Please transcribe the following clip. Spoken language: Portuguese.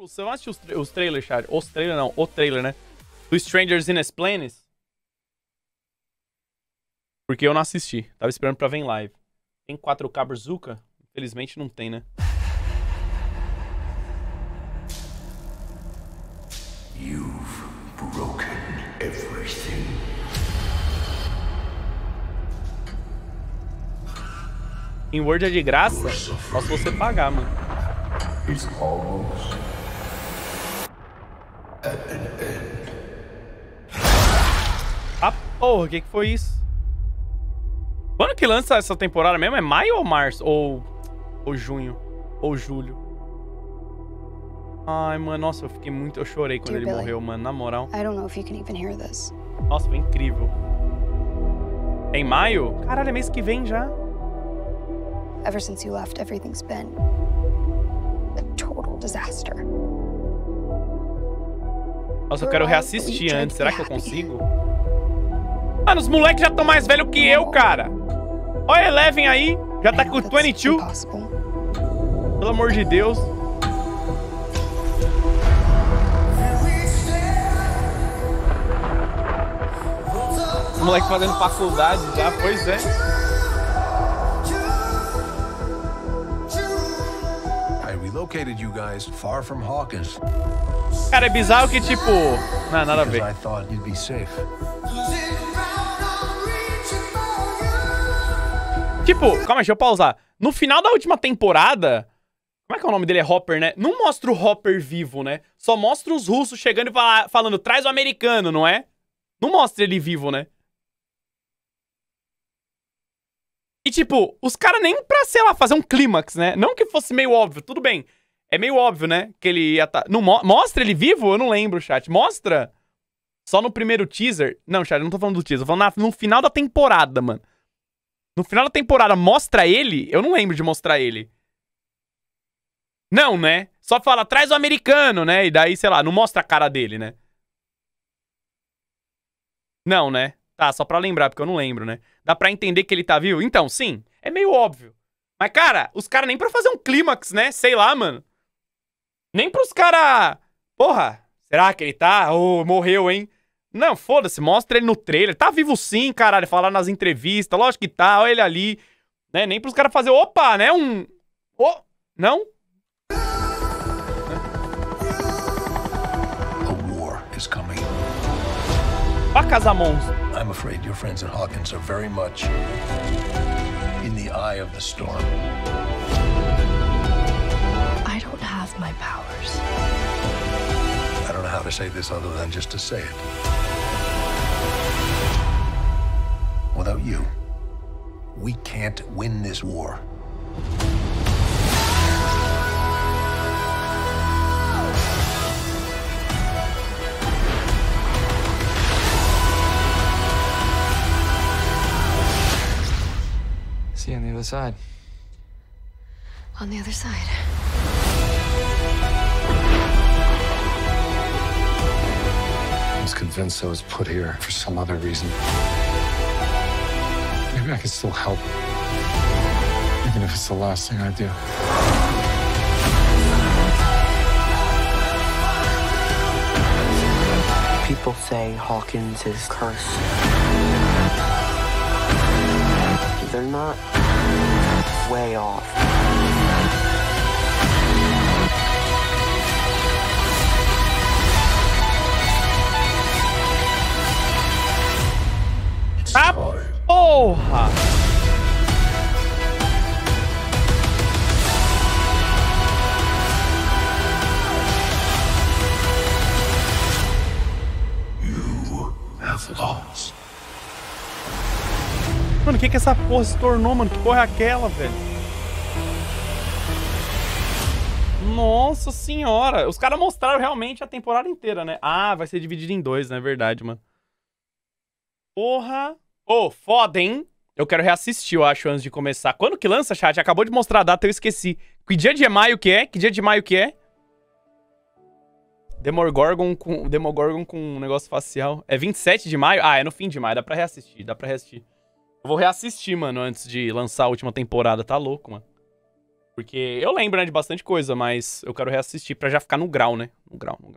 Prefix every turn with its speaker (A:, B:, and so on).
A: Você não assistiu os, tra os trailers, chat? Os trailers não, o trailer, né? Do Strangers in Explains? Porque eu não assisti. Tava esperando pra ver em live. Tem 4K Brazuca? Infelizmente não tem, né?
B: You've broken everything.
A: Em Word é de graça? Só se você pagar, mano.
B: It's almost.
A: Ah, porra, o que, que foi isso? Quando que lança essa temporada mesmo? É maio ou março? Ou, ou junho? Ou julho? Ai, mano, nossa, eu fiquei muito... Eu chorei quando
C: Dear
A: ele
C: Billy.
A: morreu, mano, na moral.
C: I don't know if you can even hear this.
A: Nossa, foi incrível. É em maio? Caralho, é mês que vem já.
C: Ever since you left, everything's been a total disaster.
A: Nossa, eu quero reassistir antes. Será que eu consigo? Mano, os moleques já estão mais velhos que eu, cara. Olha Eleven aí. Já tá com
C: know that's
A: 22.
C: impossible.
A: Pelo amor de Deus. Os moleques fazendo faculdade já, pois é. Cara, é bizarro que, tipo... Não, nada a ver.
B: I thought you'd be safe.
A: Tipo, calma, deixa eu pausar. No final da última temporada... Como é que é o nome dele? É Hopper, né? Não mostra o Hopper vivo, né? Só mostra os russos chegando e fala- falando, traz o americano, não é? Não mostra ele vivo, né? E, tipo, os caras nem pra, sei lá, fazer um clímax, né? Não que fosse meio óbvio, tudo bem. É meio óbvio, né? Que ele ia tá... Não mo- Mostra ele vivo? Eu não lembro, chat. Mostra? Só no primeiro teaser? Não, chat, eu não tô falando do teaser. Tô falando na- no final da temporada, mano. No final da temporada, mostra ele? Eu não lembro de mostrar ele. Não, né? Só fala, traz o americano, né? E daí, sei lá, não mostra a cara dele, né? Não, né? Tá, só pra lembrar, porque eu não lembro, né? Dá pra entender que ele tá vivo? Então, sim, é meio óbvio. Mas, cara, os caras nem pra fazer um clímax, né? Sei lá, mano. Nem pros caras. Porra, será que ele tá? Ô, morreu, hein? Não, foda-se, mostra ele no trailer. Tá vivo sim, caralho. Falar nas entrevistas, lógico que tá, olha ele ali. Né? Nem pros caras fazer, opa, né? Um. Ô, não?
B: Coming.
A: Pra Casamons.
B: I'm afraid your friends at Hawkins are very much in the eye of the storm.
D: I don't my powers.
B: I don't know how to say this other than just to say it. Without you, we can't win this war.
E: See you on the other side.
D: On the other side.
E: Was convinced I was put here for some other reason. Maybe I can still help. Even if it's the last thing I do.
F: People say Hawkins is cursed. They're not way off.
A: Porra! Mano, o que que essa porra se tornou, mano? Que porra é aquela, velho? Nossa senhora! Os caras mostraram realmente a temporada inteira, né? Ah, vai ser dividido em dois, não é verdade, mano. Porra! Ô, foda, hein? Eu quero reassistir, eu acho, antes de começar. Quando que lança, chat? Acabou de mostrar a data, eu esqueci. Que dia de maio que é? Que dia de maio que é? Demogorgon com, Demogorgon com um negócio facial. É 27 de maio? Ah, é no fim de maio. Dá pra reassistir, dá pra reassistir. Eu vou reassistir, mano, antes de lançar a última temporada. Tá louco, mano. Porque eu lembro, né, de bastante coisa, mas eu quero reassistir pra já ficar no grau, né? No grau, no